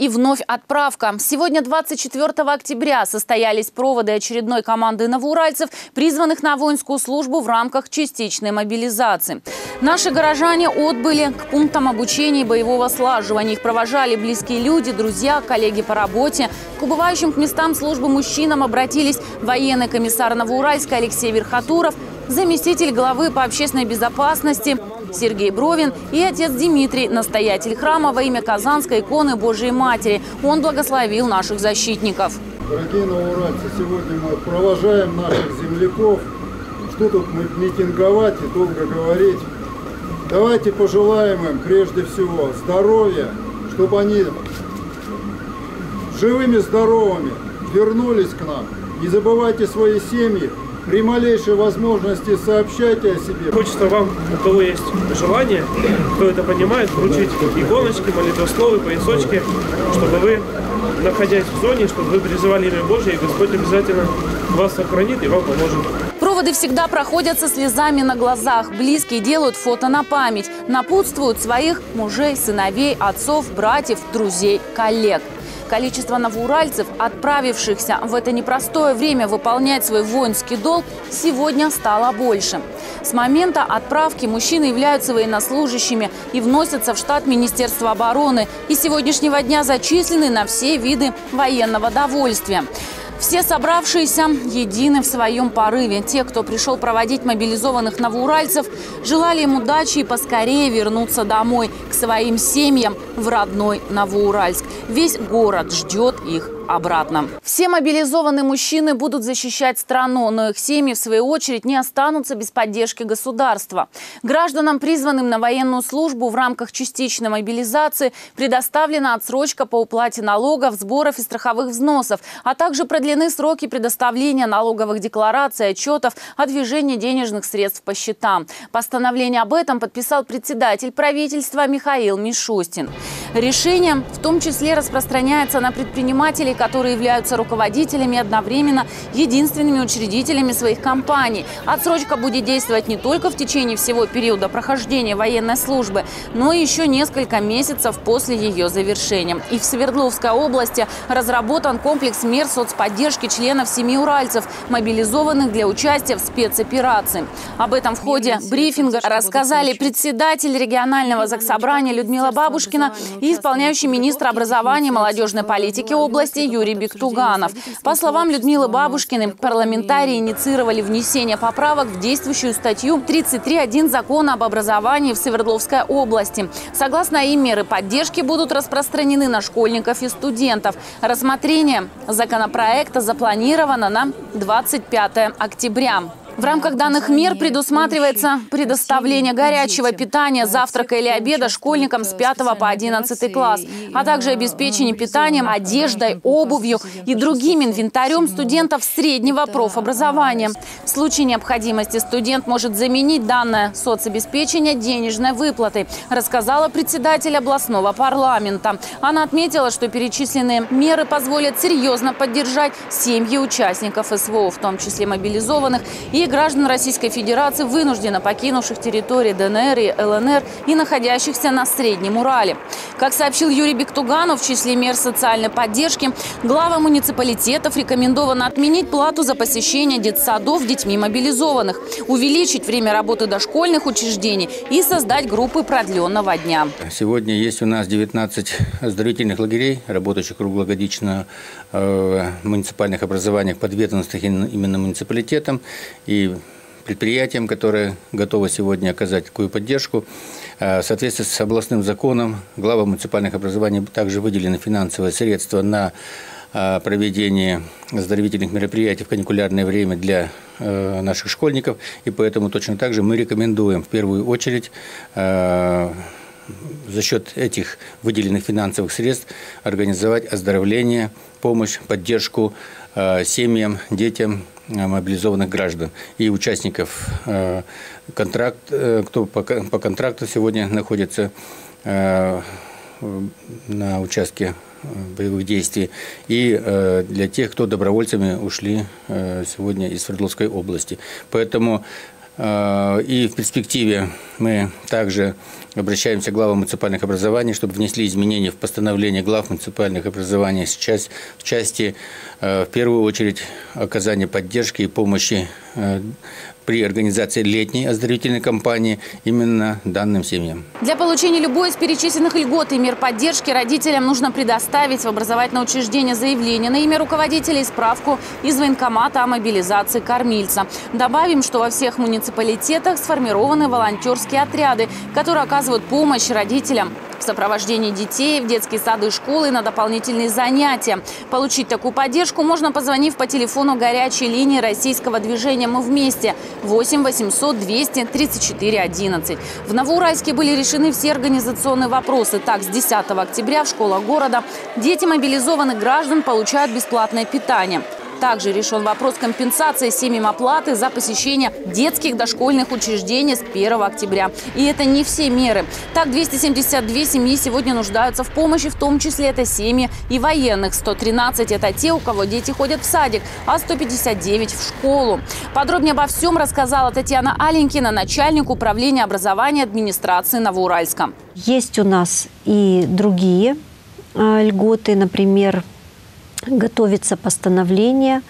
И вновь отправка. Сегодня, 24 октября, состоялись проводы очередной команды новоуральцев, призванных на воинскую службу в рамках частичной мобилизации. Наши горожане отбыли к пунктам обучения и боевого слаживания. Их провожали близкие люди, друзья, коллеги по работе. К убывающим к местам службы мужчинам обратились военный комиссар Новоуральска Алексей Верхотуров, заместитель главы по общественной безопасности Сергей Бровин и отец Дмитрий, настоятель храма во имя Казанской иконы Божией Матери. Он благословил наших защитников. Дорогие новоуральцы, сегодня мы провожаем наших земляков. Что тут митинговать и долго говорить? Давайте пожелаем им прежде всего здоровья, чтобы они живыми, здоровыми вернулись к нам. Не забывайте свои семьи, при малейшей возможности сообщайте о себе. Хочется вам, у кого есть желание, кто это понимает, вручить иконочки, молитвословы, поясочки, чтобы вы, находясь в зоне, чтобы вы призывали имя Божье, и Господь обязательно вас сохранит и вам поможет. Проводы всегда проходят со слезами на глазах. Близкие делают фото на память. Напутствуют своих мужей, сыновей, отцов, братьев, друзей, коллег. Количество новоуральцев, отправившихся в это непростое время выполнять свой воинский долг, сегодня стало больше. С момента отправки мужчины являются военнослужащими и вносятся в штат Министерства обороны и сегодняшнего дня зачислены на все виды военного довольствия. Все собравшиеся едины в своем порыве. Те, кто пришел проводить мобилизованных новоуральцев, желали им удачи и поскорее вернуться домой, к своим семьям в родной Новоуральск. Весь город ждет их обратно. Все мобилизованные мужчины будут защищать страну, но их семьи, в свою очередь, не останутся без поддержки государства. Гражданам, призванным на военную службу в рамках частичной мобилизации, предоставлена отсрочка по уплате налогов, сборов и страховых взносов, а также продлены сроки предоставления налоговых деклараций, отчетов о движении денежных средств по счетам. Постановление об этом подписал председатель правительства Михаил Мишустин. Решение в том числе распространяется на предпринимателей, которые являются руководителями одновременно единственными учредителями своих компаний. Отсрочка будет действовать не только в течение всего периода прохождения военной службы, но и еще несколько месяцев после ее завершения. И в Свердловской области разработан комплекс мер соцподдержки членов семьи уральцев, мобилизованных для участия в спецоперации. Об этом в ходе брифинга рассказали председатель регионального заксобрания Людмила Бабушкина и исполняющий министр образования и молодежной политики области Юрий Бектуганов. По словам Людмилы Бабушкиной, парламентарии инициировали внесение поправок в действующую статью 33.1 Закона об образовании в Свердловской области. Согласно им, меры поддержки будут распространены на школьников и студентов. Рассмотрение законопроекта запланировано на 25 октября. В рамках данных мер предусматривается предоставление горячего питания, завтрака или обеда школьникам с 5 по 11 класс, а также обеспечение питанием, одеждой, обувью и другим инвентарем студентов среднего профобразования. В случае необходимости студент может заменить данное соцобеспечение денежной выплатой, рассказала председатель областного парламента. Она отметила, что перечисленные меры позволят серьезно поддержать семьи участников СВО, в том числе мобилизованных и граждан Российской Федерации, вынужденно покинувших территории ДНР и ЛНР и находящихся на Среднем Урале. Как сообщил Юрий Бектуганов, в числе мер социальной поддержки главам муниципалитетов рекомендовано отменить плату за посещение детсадов детьми мобилизованных, увеличить время работы дошкольных учреждений и создать группы продленного дня. Сегодня есть у нас 19 оздоровительных лагерей, работающих круглогодично э, в муниципальных образованиях, подведомственных именно муниципалитетам. И предприятиям, которые готовы сегодня оказать такую поддержку. Э, в соответствии с областным законом глава муниципальных образований также выделены финансовые средства на э, проведение оздоровительных мероприятий в каникулярное время для э, наших школьников. И поэтому точно так же мы рекомендуем в первую очередь за счет этих выделенных финансовых средств организовать оздоровление, помощь, поддержку семьям, детям, мобилизованных граждан и участников э, контракт, э, кто по контракту сегодня находится на участке боевых действий, и для тех, кто добровольцами ушли сегодня из Свердловской области. Поэтому И в перспективе мы также обращаемся к главам муниципальных образований, чтобы внесли изменения в постановление глав муниципальных образований. В части, в первую очередь, оказания поддержки и помощи при организации летней оздоровительной кампании именно данным семьям. Для получения любой из перечисленных льгот и мер поддержки родителям нужно предоставить в образовательное учреждение заявление на имя руководителя и справку из военкомата о мобилизации кормильца. Добавим, что во всех муниципалитетах сформированы волонтерские отряды, которые оказывают помощь родителям в сопровождении детей в детские сады и школы на дополнительные занятия. Получить такую поддержку можно, позвонив по телефону горячей линии российского движения «Мы вместе» 8 800 200 34 11. В Новоуральске были решены все организационные вопросы. Так, с 10 октября в школах города дети мобилизованных граждан получают бесплатное питание. Также решен вопрос компенсации семьям оплаты за посещение детских дошкольных учреждений с 1 октября. И это не все меры. Так, 272 семьи сегодня нуждаются в помощи, в том числе это семьи и военных. 113 – это те, у кого дети ходят в садик, а 159 – в школу. Подробнее обо всем рассказала Татьяна Аленькина, начальник управления образования администрации Новоуральска. Есть у нас и другие э, льготы, например, готовится постановление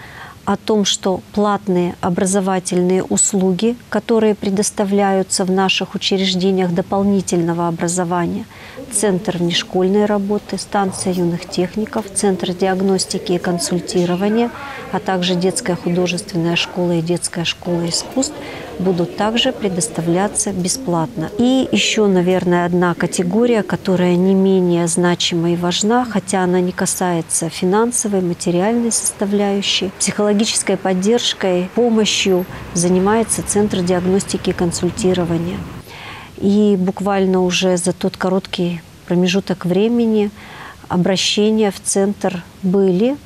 о том, что платные образовательные услуги, которые предоставляются в наших учреждениях дополнительного образования, Центр внешкольной работы, станция юных техников, Центр диагностики и консультирования, а также детская художественная школа и детская школа искусств будут также предоставляться бесплатно. И еще, наверное, одна категория, которая не менее значима и важна, хотя она не касается финансовой, материальной составляющей. Психологической поддержкой, помощью занимается Центр диагностики и консультирования. И буквально уже за тот короткий промежуток времени обращения в центр были.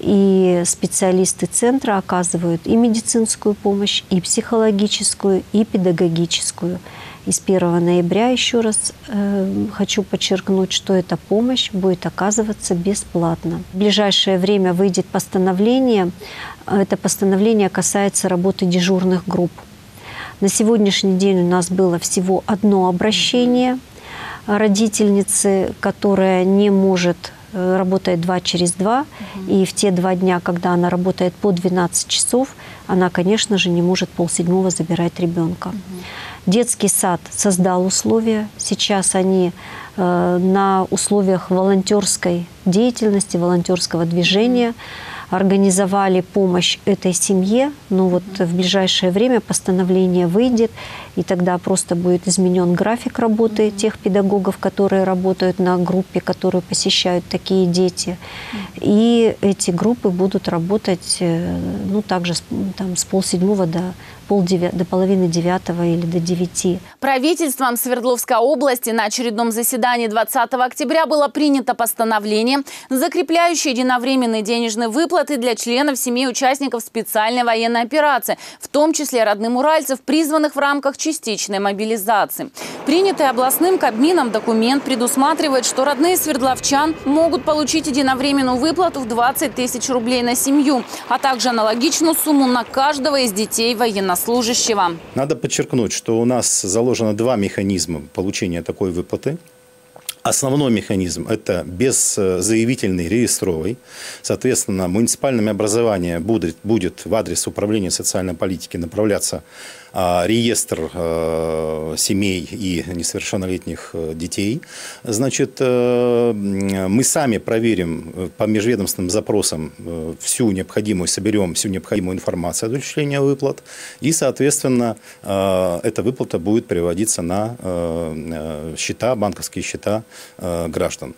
И специалисты центра оказывают и медицинскую помощь, и психологическую, и педагогическую. И с 1 ноября, еще раз э, хочу подчеркнуть, что эта помощь будет оказываться бесплатно. В ближайшее время выйдет постановление. Это постановление касается работы дежурных групп. На сегодняшний день у нас было всего одно обращение родительницы, которая не может Э, работает два через два, угу. и в те два дня, когда она работает по 12 часов, она, конечно же, не может полседьмого забирать ребенка. Угу. Детский сад создал условия. Сейчас они э, на условиях волонтерской деятельности, волонтерского движения. Угу организовали помощь этой семье, но вот в ближайшее время постановление выйдет, и тогда просто будет изменен график работы тех педагогов, которые работают на группе, которую посещают такие дети. И эти группы будут работать э, ну, также там, с полседьмого до до половины девятого или до девяти. Правительством Свердловской области на очередном заседании 20 октября было принято постановление, закрепляющее единовременные денежные выплаты для членов семей участников специальной военной операции, в том числе родным уральцев, призванных в рамках частичной мобилизации. Принятый областным Кабмином документ предусматривает, что родные свердловчан могут получить единовременную выплату в 20 тысяч рублей на семью, а также аналогичную сумму на каждого из детей военнослужащих военнослужащего. Надо подчеркнуть, что у нас заложено два механизма получения такой выплаты. Основной механизм – это беззаявительный реестровый. Соответственно, муниципальными образование будет, будет в адрес управления социальной политики направляться а, реестр э, семей и несовершеннолетних э, детей. Значит, э, мы сами проверим по межведомственным запросам всю необходимую, соберем всю необходимую информацию о осуществлении выплат. И, соответственно, эта выплата будет переводиться на счета, банковские счета граждан.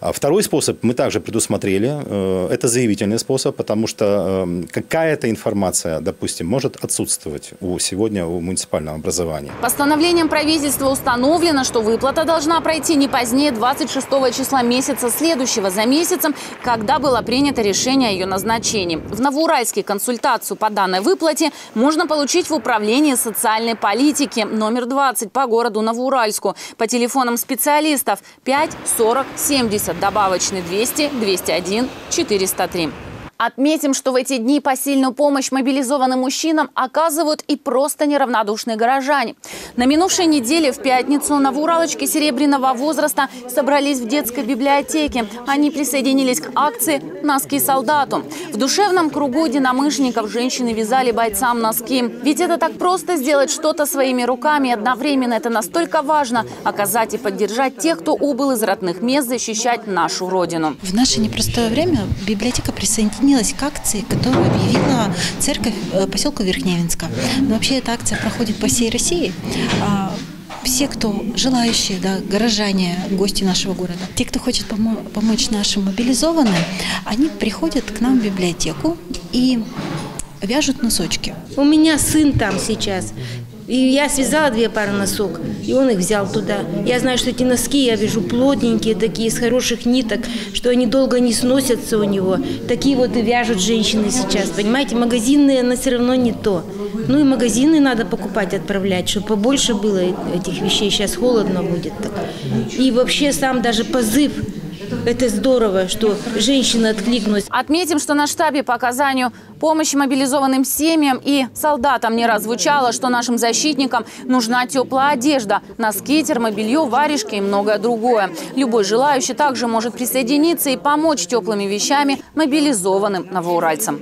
А второй способ мы также предусмотрели. Это заявительный способ, потому что какая-то информация, допустим, может отсутствовать у сегодня у муниципального образования. Постановлением правительства установлено, что выплата должна пройти не позднее 26 числа месяца следующего за месяцем, когда было принято решение о ее назначении. В Новоуральске консультацию по данной выплате можно получить в Управлении социальной политики номер 20 по городу Новоуральску по телефонам специалистов 5 40 70, добавочный 200 201 403. Отметим, что в эти дни посильную помощь мобилизованным мужчинам оказывают и просто неравнодушные горожане. На минувшей неделе в пятницу новоуралочки серебряного возраста собрались в детской библиотеке. Они присоединились к акции «Носки солдату». В душевном кругу единомышленников женщины вязали бойцам носки. Ведь это так просто сделать что-то своими руками. Одновременно это настолько важно – оказать и поддержать тех, кто убыл из родных мест защищать нашу Родину. В наше непростое время библиотека присоединилась присоединилась к акции, которую объявила церковь э, поселка Верхневинска. Но вообще эта акция проходит по всей России а, все, кто желающие, да, горожане, гости нашего города, те, кто хочет помо помочь нашим мобилизованным, они приходят к нам в библиотеку и вяжут носочки. У меня сын там сейчас. И я связала две пары носок, и он их взял туда. Я знаю, что эти носки, я вижу, плотненькие такие, из хороших ниток, что они долго не сносятся у него. Такие вот и вяжут женщины сейчас, понимаете? Магазинные, но все равно не то. Ну и магазины надо покупать, отправлять, чтобы побольше было этих вещей. Сейчас холодно будет. И вообще сам даже позыв это здорово, что женщина откликнулась. Отметим, что на штабе по оказанию помощи мобилизованным семьям и солдатам не раз звучало, что нашим защитникам нужна теплая одежда, носки, термобелье, варежки и многое другое. Любой желающий также может присоединиться и помочь теплыми вещами мобилизованным новоуральцам.